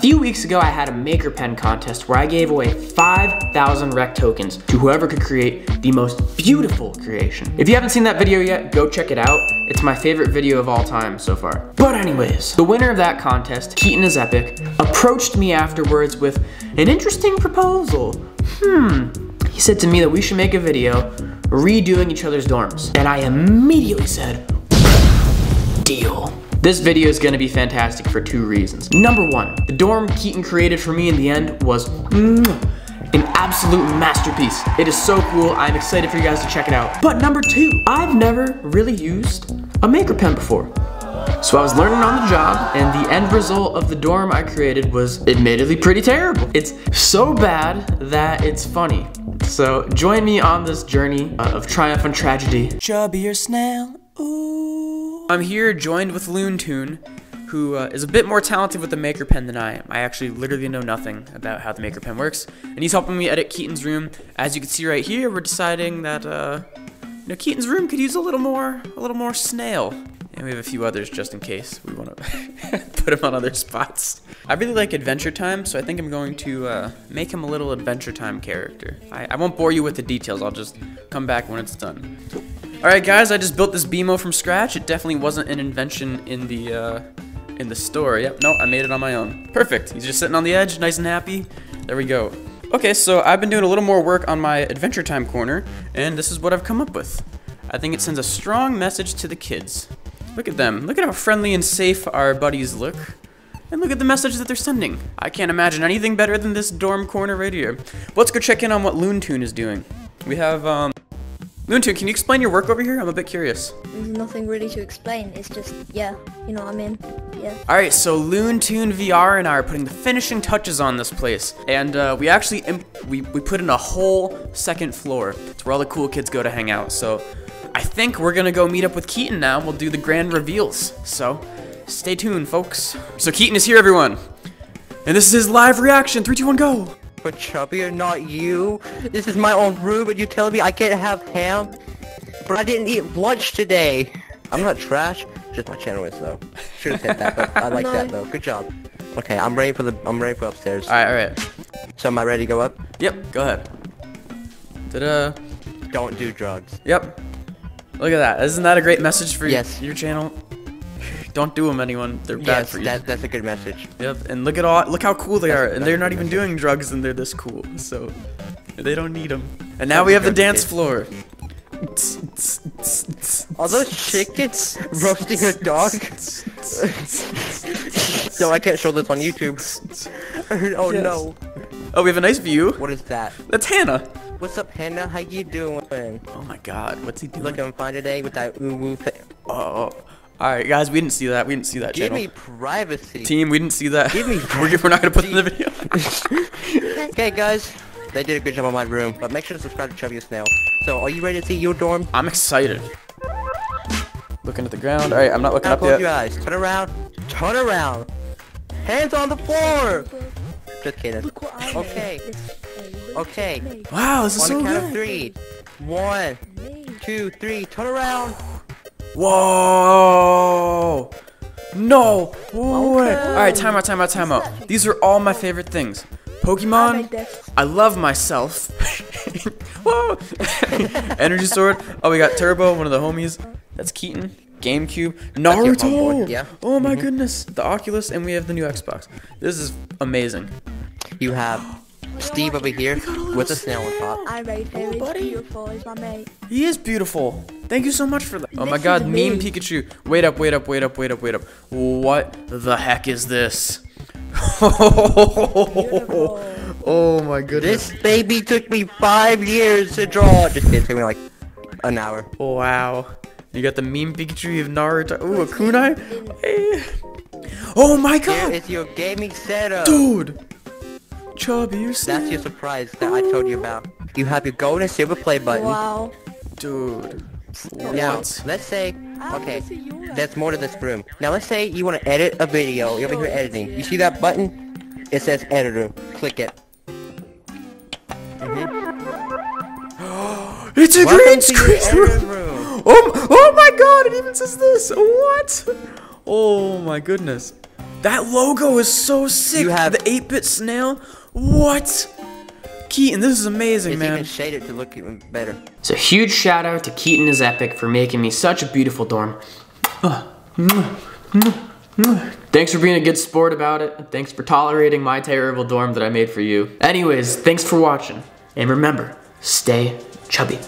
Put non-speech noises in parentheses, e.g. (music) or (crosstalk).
few weeks ago, I had a Maker Pen contest where I gave away 5,000 rec tokens to whoever could create the most beautiful creation. If you haven't seen that video yet, go check it out. It's my favorite video of all time so far. But anyways, the winner of that contest, Keaton is Epic, approached me afterwards with an interesting proposal. Hmm, he said to me that we should make a video redoing each other's dorms. And I immediately said, deal. This video is gonna be fantastic for two reasons. Number one, the dorm Keaton created for me in the end was an absolute masterpiece. It is so cool, I'm excited for you guys to check it out. But number two, I've never really used a maker pen before. So I was learning on the job, and the end result of the dorm I created was admittedly pretty terrible. It's so bad that it's funny. So join me on this journey uh, of triumph and tragedy. ChubbierSnail. I'm here joined with Loontoon, who uh, is a bit more talented with the Maker Pen than I am. I actually literally know nothing about how the Maker Pen works, and he's helping me edit Keaton's room. As you can see right here, we're deciding that, uh, you know, Keaton's room could use a little more, a little more snail. And we have a few others just in case we want to (laughs) put him on other spots. I really like Adventure Time, so I think I'm going to uh, make him a little Adventure Time character. I, I won't bore you with the details, I'll just come back when it's done. Alright guys, I just built this BMO from scratch. It definitely wasn't an invention in the, uh, in the store. Yep, no, I made it on my own. Perfect, he's just sitting on the edge, nice and happy. There we go. Okay, so I've been doing a little more work on my Adventure Time corner, and this is what I've come up with. I think it sends a strong message to the kids. Look at them. Look at how friendly and safe our buddies look. And look at the message that they're sending. I can't imagine anything better than this dorm corner right here. let's go check in on what Loontoon is doing. We have, um... Loontoon, can you explain your work over here? I'm a bit curious. There's nothing really to explain. It's just, yeah, you know what I mean? Yeah. Alright, so Loontoon VR and I are putting the finishing touches on this place. And uh, we actually, we, we put in a whole second floor. It's where all the cool kids go to hang out. So I think we're gonna go meet up with Keaton now. We'll do the grand reveals. So, stay tuned, folks. So Keaton is here, everyone. And this is his live reaction. Three, two, one, go. But Chubby or not you? This is my own room and you telling me I can't have ham? But I didn't eat lunch today. I'm not trash. Just my channel is though. Should have said that, but I like no. that though. Good job. Okay, I'm ready for the I'm ready for upstairs. Alright, alright. So am I ready to go up? Yep, go ahead. Ta-da. Don't do drugs. Yep. Look at that. Isn't that a great message for yes. your channel? Don't do them, anyone. They're yes, bad for you. That, that's a good message. Yep. And look at all. Look how cool they that's, are. And they're not even message. doing drugs, and they're this cool. So they don't need them. And now we have the dance floor. Are those chickens (laughs) roasting a dog? (laughs) no, I can't show this on YouTube. (laughs) oh yes. no. Oh, we have a nice view. What is that? That's Hannah. What's up, Hannah? How you doing? Oh my god, what's he doing? Looking fine today with that ooh woo thing. Oh. Alright, guys, we didn't see that. We didn't see that Give channel. me privacy. Team, we didn't see that. Give me (laughs) we're, we're not gonna put in the video. (laughs) (laughs) okay, guys. They did a good job on my room, but make sure to subscribe to Chubby Snail. So, are you ready to see your dorm? I'm excited. Looking at the ground. Alright, I'm not looking now up yet. your eyes. Turn around. Turn around. Hands on the floor. Just kidding. Okay. Okay. Wow, this is On so the count good. of three. One, two, three. Turn around. Whoa! No! Okay. Alright, time out, time out, time out. These are all my favorite things. Pokemon, I love myself. (laughs) Whoa! (laughs) Energy Sword. Oh, we got Turbo, one of the homies. That's Keaton. GameCube. Naruto! Yeah. Oh my mm -hmm. goodness. The Oculus, and we have the new Xbox. This is amazing. You have Steve over here with a snail on top. I rate him. He's beautiful. He's my mate. He is beautiful. Thank you so much for that. Oh my god, meme Pikachu. Wait up, wait up, wait up, wait up, wait up. What the heck is this? (laughs) oh my goodness. This baby took me five years to draw. Just kidding, it took me like an hour. Wow. You got the meme Pikachu of Naruto. Ooh, a kunai. Oh my god. Here is your gaming setup. Dude. Chubby, That's your surprise that I told you about. You have your gold and silver play button. Wow. Dude. Now, what? let's say, okay, that's more to this room. Now, let's say you want to edit a video. You're over here editing. You see that button? It says editor. Click it. Mm -hmm. (gasps) it's a Welcome green screen room. Oh, oh my god, it even says this. What? Oh my goodness. That logo is so sick. You have- the 8-bit snail. What? Keaton, this is amazing, It's man. even shaded to look even better. So huge shout out to Keaton is Epic for making me such a beautiful dorm. Thanks for being a good sport about it. Thanks for tolerating my terrible dorm that I made for you. Anyways, thanks for watching. And remember, stay chubby.